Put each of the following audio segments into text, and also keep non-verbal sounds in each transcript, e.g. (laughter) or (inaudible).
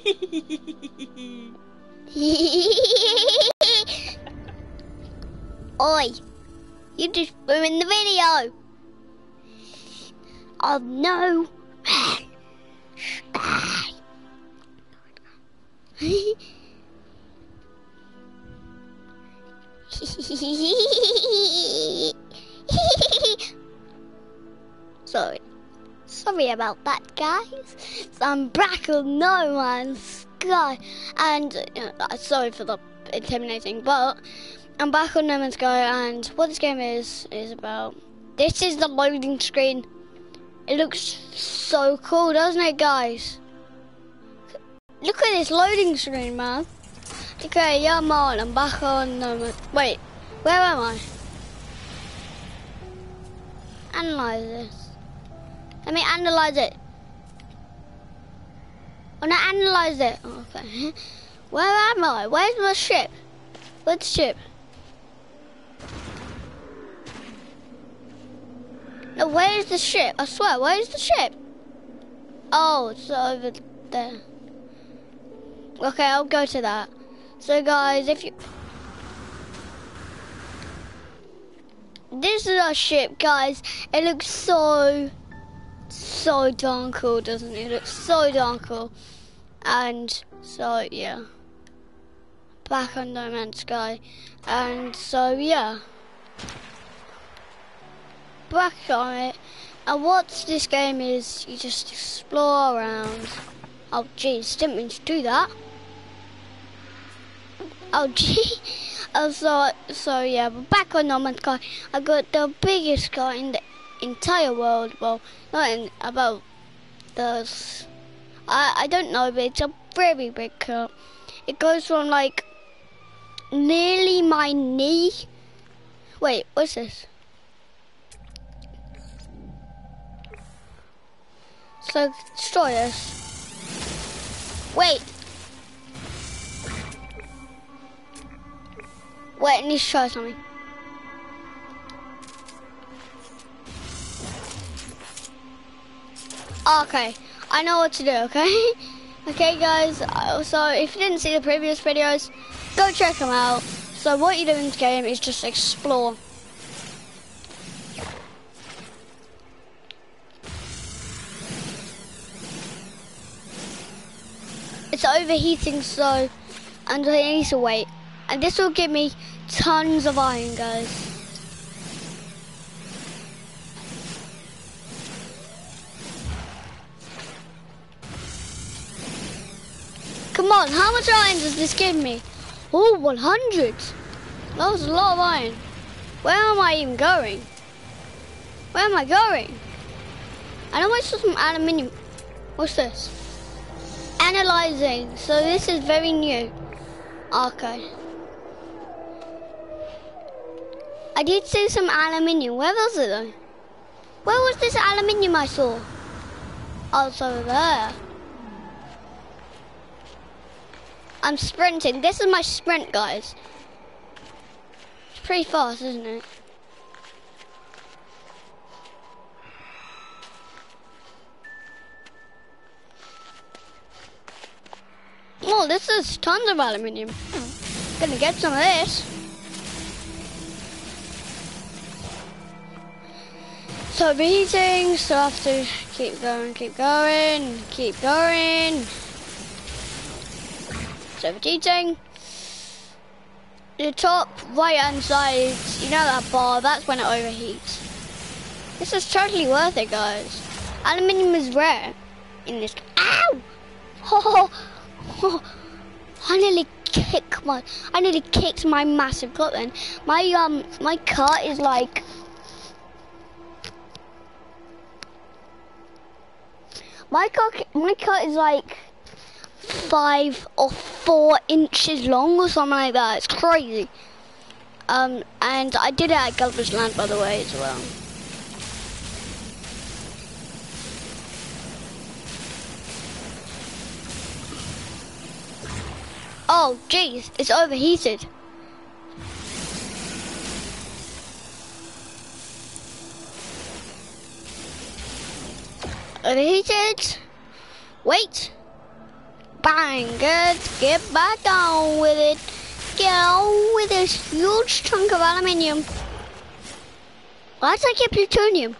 (laughs) Oi, you just ruined the video. Oh no. (laughs) Sorry. Sorry about that, guys. So I'm back on No Man's Sky. And, uh, sorry for the intimidating, but I'm back on No Man's Sky. And what this game is, is about. This is the loading screen. It looks so cool, doesn't it, guys? Look at this loading screen, man. Okay, yeah, I'm on. I'm back on. Um, wait, where am I? Analyze this. Let me analyze it. Want to analyze it. Oh, okay. (laughs) Where am I? Where's my ship? The ship? No, where's the ship? I swear, where's the ship? Oh, it's over there. Okay, I'll go to that. So guys, if you... This is our ship, guys. It looks so, so darn cool, doesn't it? It looks so darn cool. And so, yeah. Back on No Man's Sky. And so, yeah. Back on it. And what this game is, you just explore around. Oh, jeez, didn't mean to do that. Oh, (laughs) gee. Oh, so, so yeah, but back on No Man's Sky, I got the biggest car in the entire world. Well, not in, about the, I, I don't know, but it's a very big car. It goes from like nearly my knee. Wait, what's this? So, destroy this. Wait, Wait, I need to try something. Okay, I know what to do, okay? (laughs) okay, guys, uh, so if you didn't see the previous videos, go check them out. So what you do in this game is just explore. It's overheating, so and I need to wait. And this will give me tons of iron, guys. On, how much iron does this give me? Oh, 100. That was a lot of iron. Where am I even going? Where am I going? I know I saw some aluminium. What's this? Analyzing. So this is very new. Okay. I did see some aluminium. Where was it though? Where was this aluminium I saw? Oh, it's over there. I'm sprinting. This is my sprint, guys. It's pretty fast, isn't it? Oh, this is tons of aluminium. Hmm. Gonna get some of this. So overheating, so I have to keep going, keep going, keep going. Overheating. The top right hand side, you know that bar, that's when it overheats. This is totally worth it guys. Aluminium is rare in this. Ow! Oh, (laughs) oh, I nearly kicked my, I nearly kicked my massive cut then. My um, my car is like My cut, my cut is like five or four inches long or something like that. It's crazy. Um, and I did it at Gulliver's Land, by the way, as well. Oh, jeez, it's overheated. Overheated. Wait. Bang, let's get back on with it. Get on with this huge chunk of aluminium. Why did I get plutonium?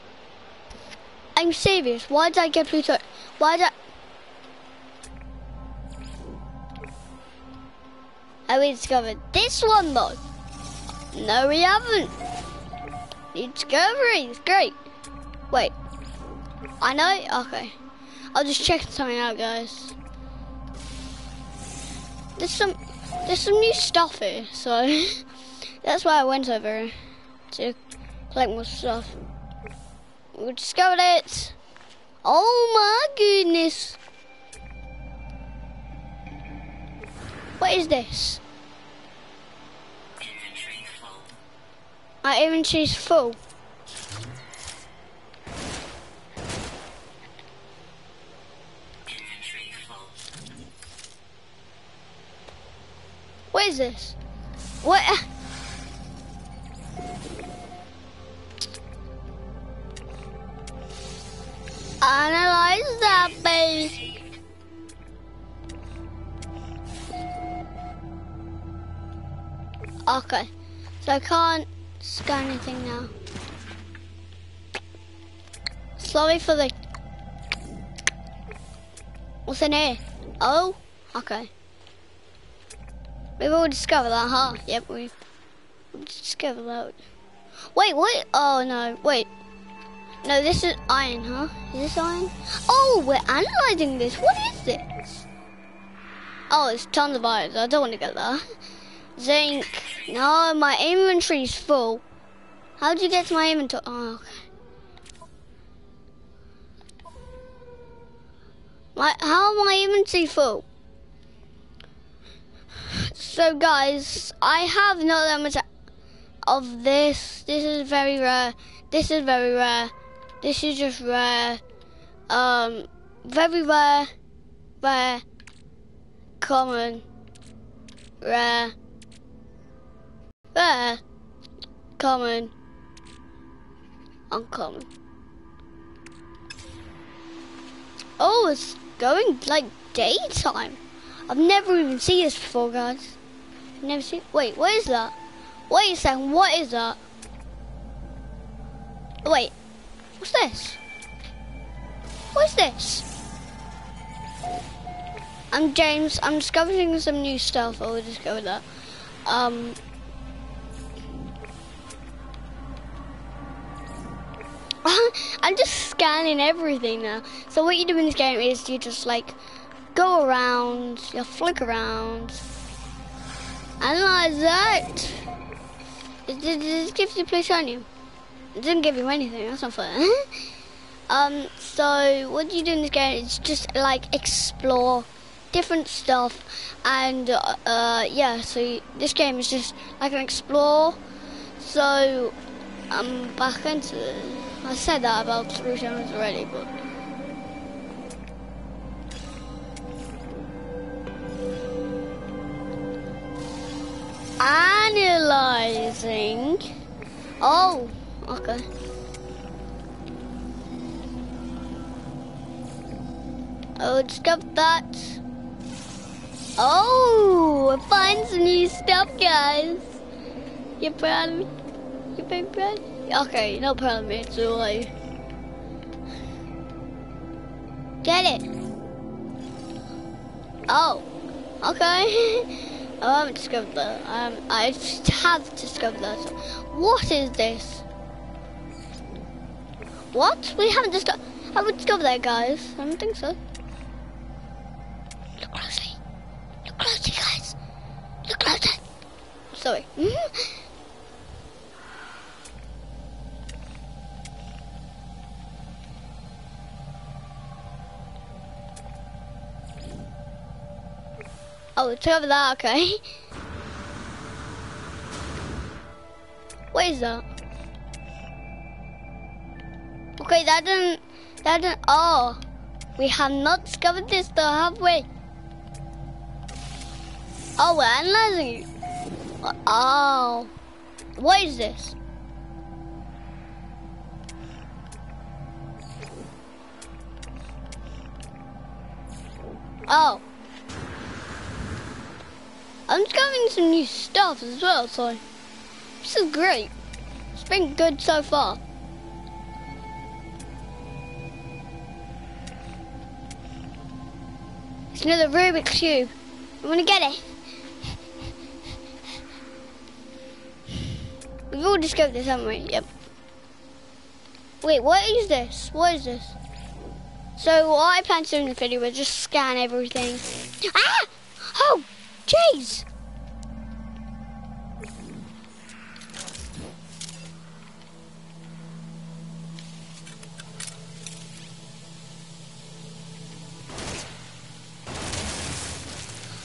I'm serious. Why did I get plutonium? Why did I... Have we discovered this one though? No, we haven't. Discovery is great. Wait, I know. Okay, I'll just check something out, guys. There's some, there's some new stuff here, so (laughs) that's why I went over to collect more stuff. We discovered it. Oh my goodness. What is this? Inventory full. My inventory's full. Is this? What? Analyze that, babe. Okay, so I can't scan anything now. Sorry for the. What's in here? Oh, okay. We've all discovered that, huh? Yep, we've discovered that. Wait, what? Oh no, wait. No, this is iron, huh? Is this iron? Oh, we're analyzing this. What is this? Oh, it's tons of iron. I don't want to get that. Zinc. No, my inventory's full. How'd you get to my inventory? Oh, okay. My, how am my inventory full? So guys, I have not that much of this. This is very rare. This is very rare. This is just rare. Um, very rare. Rare. Common. Rare. Rare. Common. Uncommon. Oh, it's going like daytime. I've never even seen this before, guys. Never seen. Wait, what is that? Wait a second. What is that? Wait, what's this? What's this? I'm James. I'm discovering some new stuff. I will discover that. Um. (laughs) I'm just scanning everything now. So what you do in this game is you just like go around, you flick around, analyze that. It, it gives you plutonium. It didn't give you anything, that's not fair. (laughs) um, so what do you do in this game is just like explore different stuff and uh, uh, yeah, so you, this game is just like an explore. So I'm back into I said that about three times already, but analyzing. Oh, okay. Oh, discovered that. Oh, I find some new stuff, guys. You proud of me? You very proud? Okay, no me, so like... Get it. Oh, okay. (laughs) I haven't discovered that. Um, I have discovered that. What is this? What? We haven't discovered. Have we discovered that, guys? I don't think so. Look closely. Look closely, guys. Look closely. Sorry. (laughs) Oh, it's over there, okay. What is that? Okay, that didn't, that didn't, oh. We have not discovered this though, have we? Oh, we're analyzing it. Oh. What is this? Oh. I'm discovering some new stuff as well, so this is great. It's been good so far. It's another Rubik's Cube. I'm gonna get it. We've all discovered this, haven't we? Yep. Wait, what is this? What is this? So what I plan to do in the video is just scan everything. Ah! Oh, jeez! (laughs)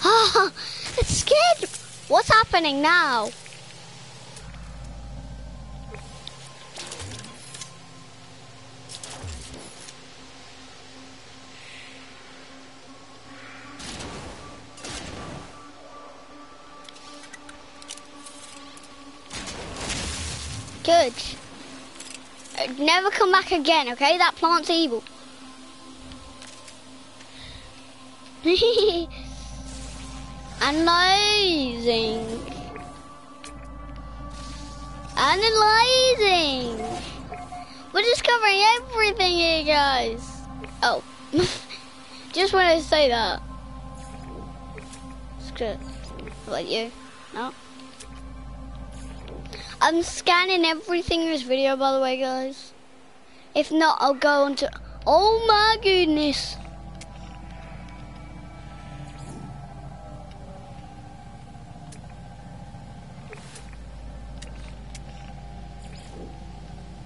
Ah, it's scared. What's happening now? Good. Uh, Never come back again, okay? That plant's evil. (laughs) Analyzing. Analyzing. We're discovering everything here, guys. Oh. (laughs) Just when to say that. It's good. What you? No? I'm scanning everything in this video, by the way, guys. If not, I'll go on to... Oh my goodness.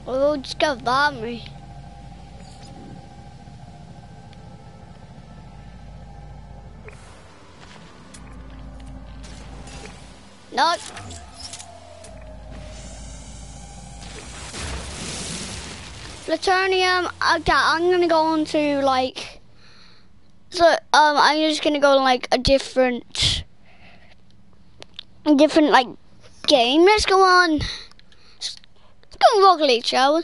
We'll discover that, haven't we? Plutonium. Okay, I'm gonna go on to like. So um, I'm just gonna go on like a different, different like game. Let's go on. Let's go on Rocket League, shall we?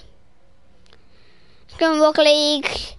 Let's go on Rocket League.